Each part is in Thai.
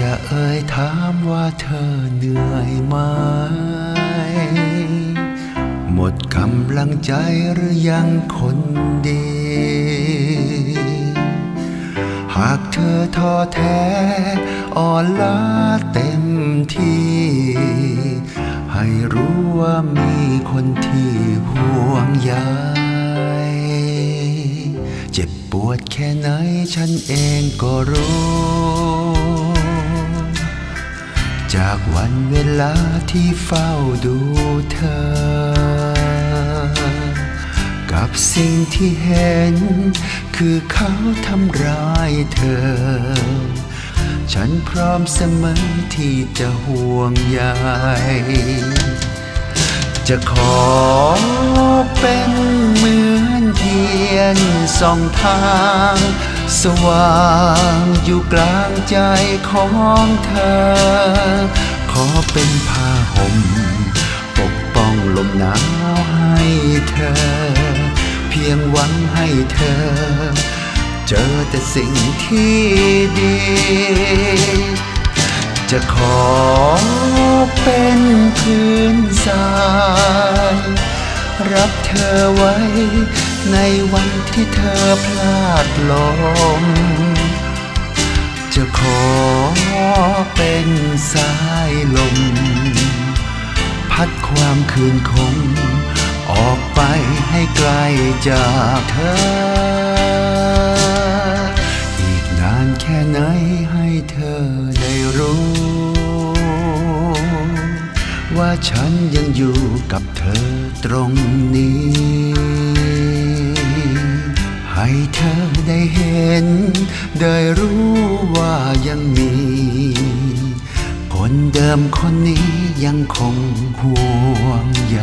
จะเอ่ยถามว่าเธอเหนื่อยไหม หมดกำลังใจหรือยังคนดี หากเธอท้อแท้ อ่อนล้าเต็มที่ ให้รู้ว่ามีคนที่ห่วงใยเจ็บปวดแค่ไหนฉันเองก็รู้ จากวันเวลาที่เฝ้าดูเธอ กับสิ่งที่เห็น คือเขาทำร้ายเธอ ฉันพร้อมเสมอที่จะห่วงใยจะขอเป็นเหมือนเทียนส่องทาง สว่างอยู่กลางใจของเธอ ขอเป็นผ้าห่มปกป้องลมหนาวให้เธอ เพียงหวังให้เธอ เจอแต่สิ่งที่ดี จะขอเป็นพื้นทราย รับเธอไว้ในวัน ที่เธอพลาดลมจะขอเป็นสายลม พัดความคืนคง ออกไปให้ไกลจากเธอ อีกนานแค่ไหนให้เธอได้รู้ ว่าฉันยังอยู่กับเธอตรงนี้ ให้เธอได้เห็น ได้รู้ว่ายังมี คนเดิมคนนี้ยังคงห่วงใย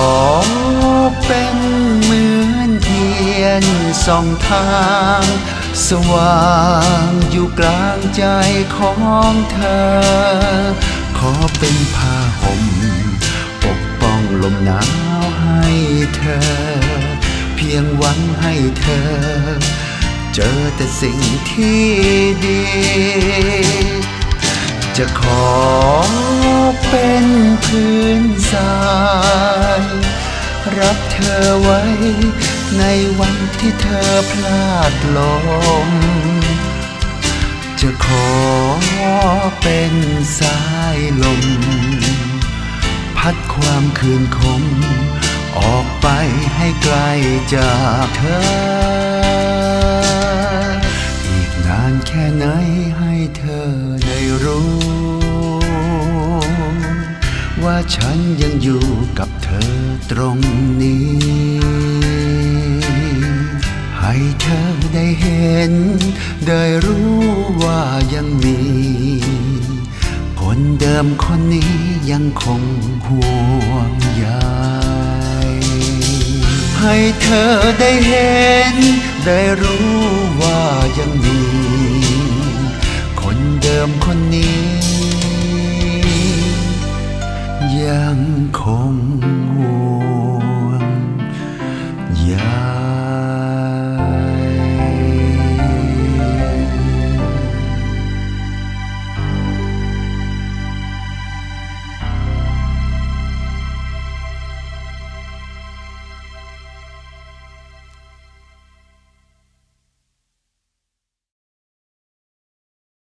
อเป็นเหมือนเทียนส่องทาง สว่างอยู่กลางใจของเธอ ขอเป็นผ้าห่มปกป้องลมหนาวให้เธอ เพียงหวังให้เธอ เจอแต่สิ่งที่ดี จะขอเป็นพื้นทรายรับเธอไว้ ในวันที่เธอพลาดลม จะขอเป็นสายลม พัดความคืนคม ออกไปให้ไกลจากเธอ ฉันยังอยู่กับเธอตรงนี้ ให้เธอได้เห็น ได้รู้ว่ายังมี คนเดิมคนนี้ยังคงห่วงใยให้เธอได้เห็น ได้รู้ว่ายังมี คนเดิมคนนี้ ยังคง